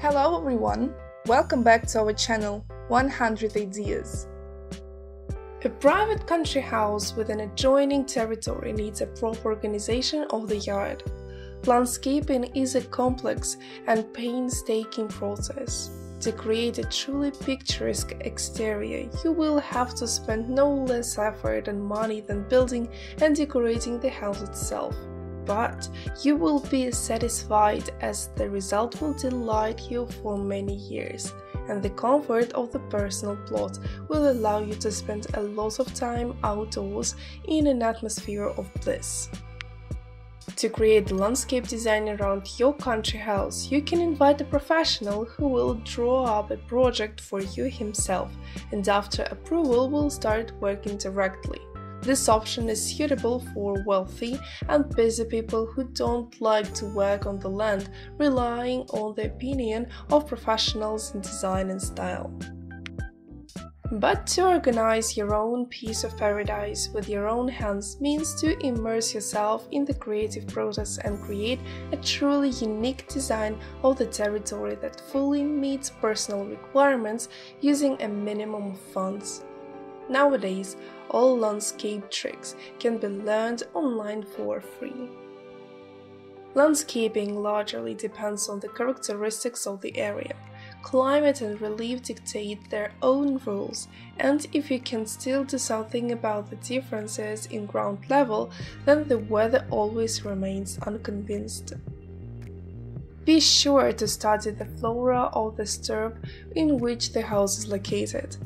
Hello everyone, welcome back to our channel 100 Ideas. A private country house with an adjoining territory needs a proper organization of the yard. Landscaping is a complex and painstaking process. To create a truly picturesque exterior, you will have to spend no less effort and money than building and decorating the house itself but you will be satisfied as the result will delight you for many years, and the comfort of the personal plot will allow you to spend a lot of time outdoors in an atmosphere of bliss. To create the landscape design around your country house, you can invite a professional who will draw up a project for you himself and after approval will start working directly. This option is suitable for wealthy and busy people who don't like to work on the land, relying on the opinion of professionals in design and style. But to organize your own piece of paradise with your own hands means to immerse yourself in the creative process and create a truly unique design of the territory that fully meets personal requirements using a minimum of funds. Nowadays, all landscape tricks can be learned online for free. Landscaping largely depends on the characteristics of the area. Climate and relief dictate their own rules, and if you can still do something about the differences in ground level, then the weather always remains unconvinced. Be sure to study the flora of the stirp in which the house is located.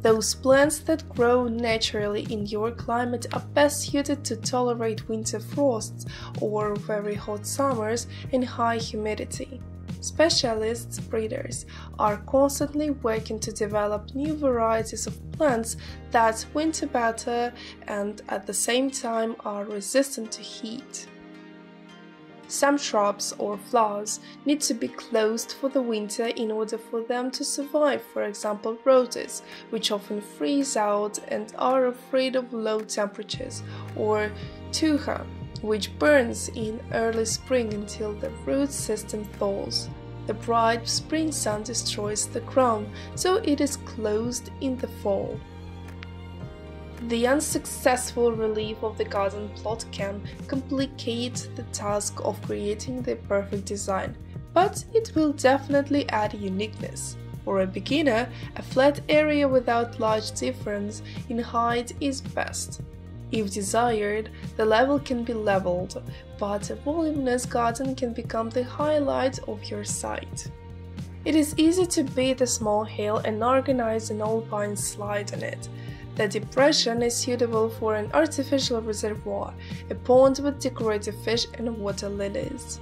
Those plants that grow naturally in your climate are best suited to tolerate winter frosts or very hot summers and high humidity. Specialists breeders are constantly working to develop new varieties of plants that winter better and at the same time are resistant to heat. Some shrubs or flowers need to be closed for the winter in order for them to survive, for example roses, which often freeze out and are afraid of low temperatures, or thuja, which burns in early spring until the root system thaws. The bright spring sun destroys the crown, so it is closed in the fall. The unsuccessful relief of the garden plot can complicate the task of creating the perfect design, but it will definitely add uniqueness. For a beginner, a flat area without large difference in height is best. If desired, the level can be leveled, but a voluminous garden can become the highlight of your site. It is easy to beat a small hill and organize an alpine slide on it, the depression is suitable for an artificial reservoir, a pond with decorative fish and water lilies.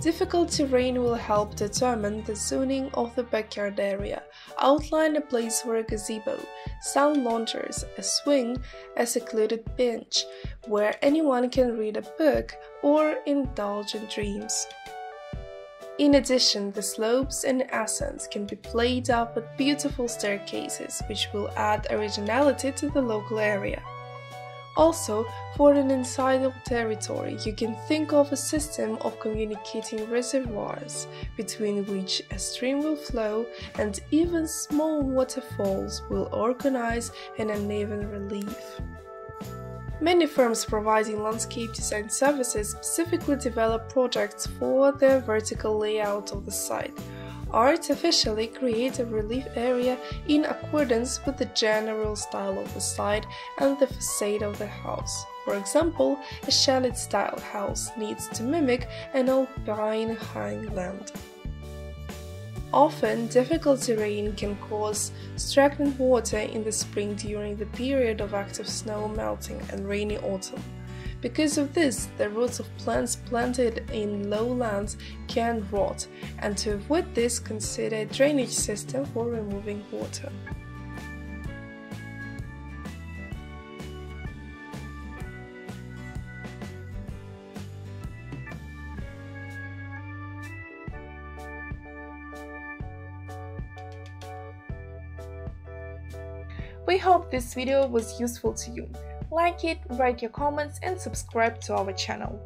Difficult terrain will help determine the zoning of the backyard area. Outline a place for a gazebo, sun loungers, a swing, a secluded bench where anyone can read a book or indulge in dreams. In addition, the slopes and ascents can be played up with beautiful staircases, which will add originality to the local area. Also, for an insightful territory, you can think of a system of communicating reservoirs, between which a stream will flow and even small waterfalls will organize an uneven relief. Many firms providing landscape design services specifically develop projects for the vertical layout of the site, artificially create a relief area in accordance with the general style of the site and the facade of the house. For example, a chalet style house needs to mimic an alpine highland. Often, difficult terrain can cause stagnant water in the spring during the period of active snow melting and rainy autumn. Because of this, the roots of plants planted in lowlands can rot, and to avoid this, consider a drainage system for removing water. We hope this video was useful to you. Like it, write your comments and subscribe to our channel.